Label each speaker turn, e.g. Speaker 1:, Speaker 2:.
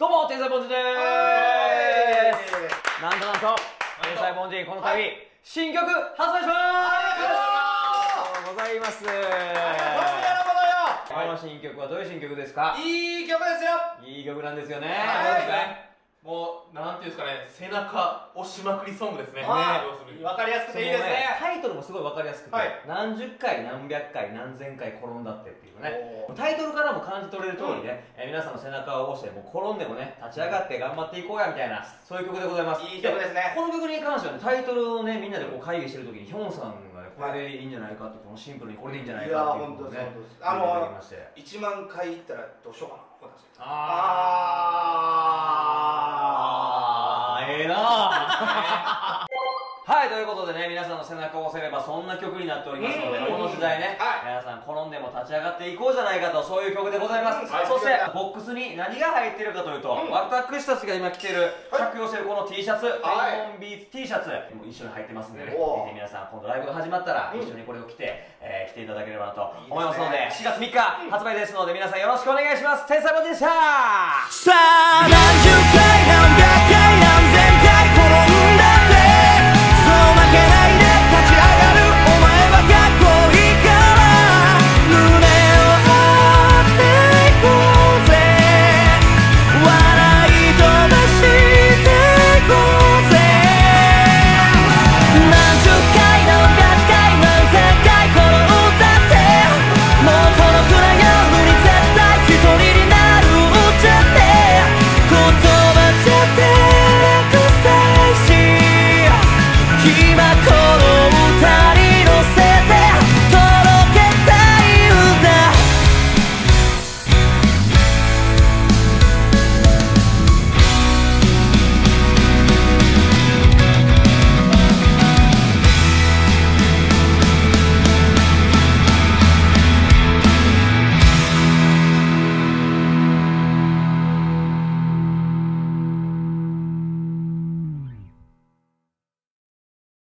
Speaker 1: どうも天才凡人でーすなんとなんと天才凡人この度、新曲発売します。ありがとうございます。この新曲はどういう新曲ですか？
Speaker 2: いい曲ですよ。
Speaker 1: いい曲なんですよね。
Speaker 2: はい。
Speaker 1: どうですか？
Speaker 3: もう、なんていうんですかね、背中押しまくりソングですね。
Speaker 2: わかりやすくていいですね。
Speaker 1: タイトルもすごいわかりやすくて、
Speaker 2: はい。
Speaker 1: 何十回何百回何千回転んだってっていうね。タイトルからも感じ取れる通りね、えー皆さんの背中を押してもう転んでもね立ち上がって頑張っていこうやみたいなそういう曲でございます。
Speaker 2: いい曲ですね。
Speaker 1: この曲に関してはねタイトルをねみんなでこう会議してる時にヒョンさんがねこれでいいんじゃないかってこのシンプルにこれでいいんじゃないかっていうことをね
Speaker 2: いや本当です
Speaker 1: 言
Speaker 2: 本当です
Speaker 1: っていただきまして
Speaker 2: 1万回いったらどうしようかな
Speaker 1: あはい、ということでね、皆さんの背中を押せればそんな曲になっておりますので、
Speaker 2: うん。
Speaker 1: この時代ね、
Speaker 2: はい。
Speaker 1: 皆さん転んでも立ち上がっていこうじゃないかと、そういう曲でございます。
Speaker 2: はい。
Speaker 1: そして、ボックスに何が入ってるかというと、
Speaker 2: うん。
Speaker 1: 私たちが今着てる、
Speaker 2: はい。
Speaker 1: 着用してるこの T シャツ、
Speaker 2: はい。
Speaker 1: レモンビーツ T シャツ、もう一緒に入ってますんでね、ぜ
Speaker 2: おー。
Speaker 1: ひ皆さん今度ライブが始まったら、
Speaker 2: うん。
Speaker 1: 一緒にこれを着て、えー着ていただければなと思いますので、4月3日発売ですので、皆さんよろしくお願いします。天才ボディでした決ま